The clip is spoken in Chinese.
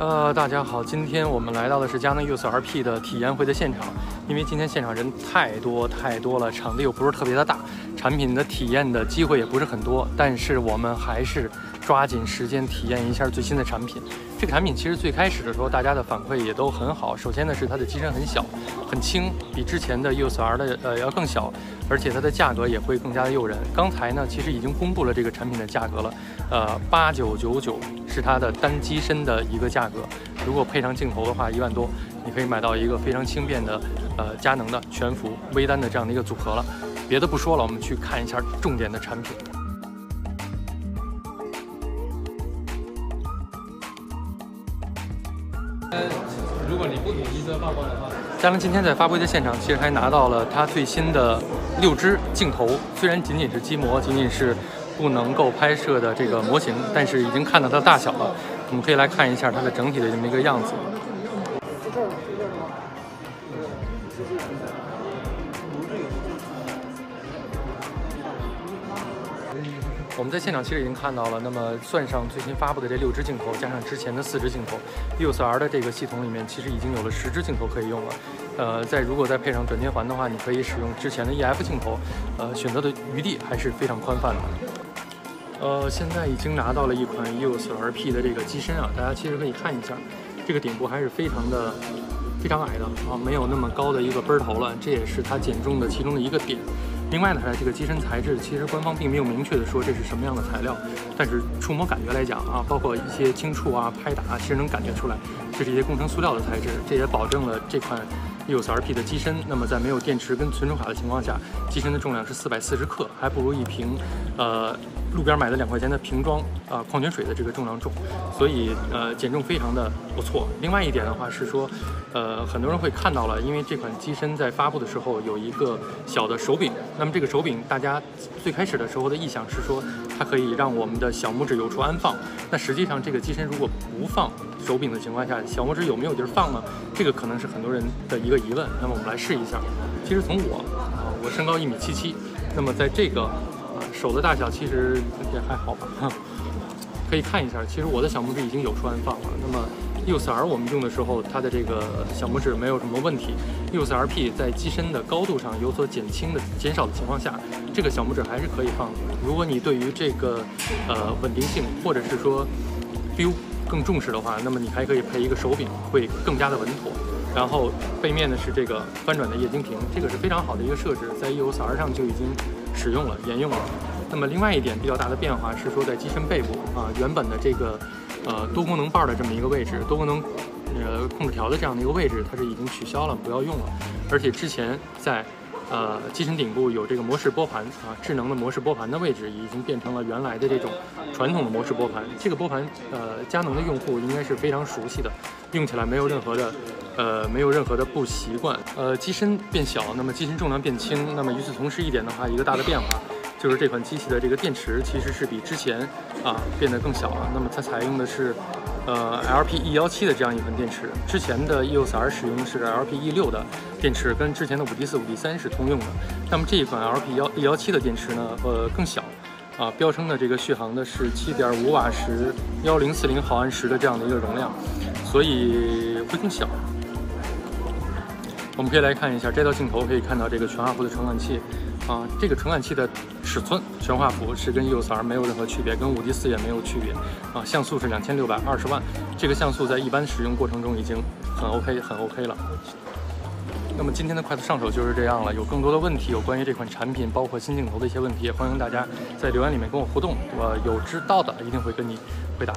呃，大家好，今天我们来到的是佳能 EOS RP 的体验会的现场。因为今天现场人太多太多了，场地又不是特别的大，产品的体验的机会也不是很多，但是我们还是抓紧时间体验一下最新的产品。这个产品其实最开始的时候，大家的反馈也都很好。首先呢是它的机身很小，很轻，比之前的 EOS R 的呃要更小，而且它的价格也会更加的诱人。刚才呢其实已经公布了这个产品的价格了，呃八九九九是它的单机身的一个价格，如果配上镜头的话一万多，你可以买到一个非常轻便的呃佳能的全幅微单的这样的一个组合了。别的不说了，我们去看一下重点的产品。呃如果你不统一的曝光的话，佳能今天在发布会的现场，其实还拿到了它最新的六支镜头，虽然仅仅是机模，仅仅是不能够拍摄的这个模型，但是已经看到它的大小了。我们可以来看一下它的整体的这么一个样子。我们在现场其实已经看到了，那么算上最新发布的这六支镜头，加上之前的四支镜头，EOS R 的这个系统里面其实已经有了十支镜头可以用了。呃，再如果再配上转接环的话，你可以使用之前的 EF 镜头，呃，选择的余地还是非常宽泛的。呃，现在已经拿到了一款 EOS RP 的这个机身啊，大家其实可以看一下，这个顶部还是非常的非常矮的啊，没有那么高的一个奔头了，这也是它减重的其中的一个点。另外呢，它这个机身材质，其实官方并没有明确的说这是什么样的材料，但是触摸感觉来讲啊，包括一些轻触啊、拍打，其实能感觉出来，这是一些工程塑料的材质，这也保证了这款 EOS RP 的机身，那么在没有电池跟存储卡的情况下，机身的重量是四百四十克，还不如一瓶，呃。路边买的两块钱的瓶装啊矿泉水的这个重量重，所以呃减重非常的不错。另外一点的话是说，呃很多人会看到了，因为这款机身在发布的时候有一个小的手柄，那么这个手柄大家最开始的时候的意向是说它可以让我们的小拇指有处安放。那实际上这个机身如果不放手柄的情况下，小拇指有没有地儿放呢？这个可能是很多人的一个疑问。那么我们来试一下。其实从我啊，我身高一米七七，那么在这个。手的大小其实也还好吧，可以看一下。其实我的小拇指已经有处安放了。那么 EOS R 我们用的时候，它的这个小拇指没有什么问题。EOS RP 在机身的高度上有所减轻的、减少的情况下，这个小拇指还是可以放的。如果你对于这个呃稳定性或者是说 feel 更重视的话，那么你还可以配一个手柄，会更加的稳妥。然后背面呢是这个翻转的液晶屏，这个是非常好的一个设置，在 EOS R 上就已经使用了、沿用了。那么另外一点比较大的变化是说，在机身背部啊，原本的这个呃多功能瓣的这么一个位置，多功能呃控制条的这样的一个位置，它是已经取消了，不要用了。而且之前在呃，机身顶部有这个模式拨盘啊，智能的模式拨盘的位置已经变成了原来的这种传统的模式拨盘。这个拨盘，呃，佳能的用户应该是非常熟悉的，用起来没有任何的，呃，没有任何的不习惯。呃，机身变小，那么机身重量变轻，那么与此同时一点的话，一个大的变化就是这款机器的这个电池其实是比之前啊变得更小了。那么它采用的是。呃，LP E 幺七的这样一款电池，之前的 EOS R 使用的是 LP E 六的电池，跟之前的五 D 四、五 D 三是通用的。那么这一款 LP 幺 E 幺七的电池呢，呃，更小，啊，标称的这个续航的是七点五瓦时，幺零四零毫安时的这样的一个容量，所以会更小。我们可以来看一下这道镜头，可以看到这个全画幅的传感器。啊，这个传感器的尺寸全画幅是跟 EOS R 没有任何区别，跟五 D 四也没有区别。啊，像素是两千六百二十万，这个像素在一般使用过程中已经很 OK，很 OK 了。那么今天的快速上手就是这样了。有更多的问题，有关于这款产品，包括新镜头的一些问题，也欢迎大家在留言里面跟我互动。我有知道的一定会跟你回答。